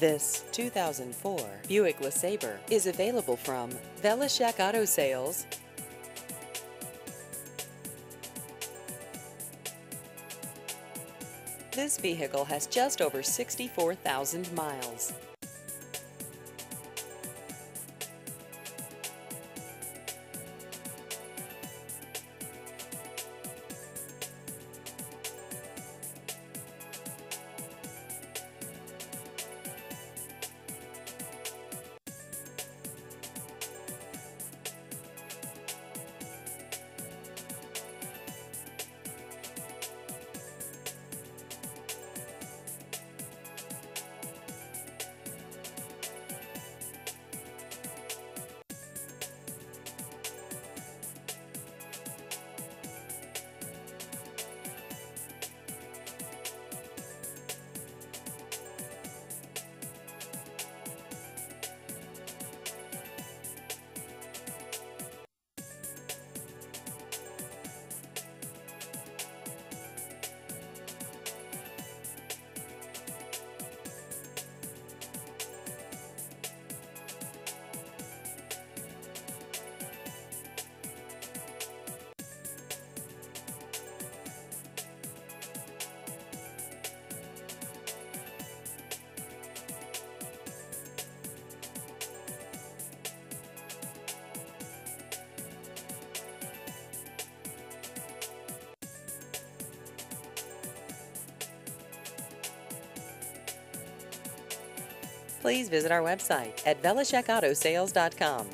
This 2004 Buick LeSabre is available from Velishek Auto Sales. This vehicle has just over 64,000 miles. Please visit our website at VelishekAutoSales.com.